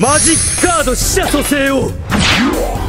マジックカード死者蘇生を。